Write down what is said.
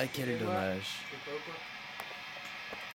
Ay quiero ir a Nash.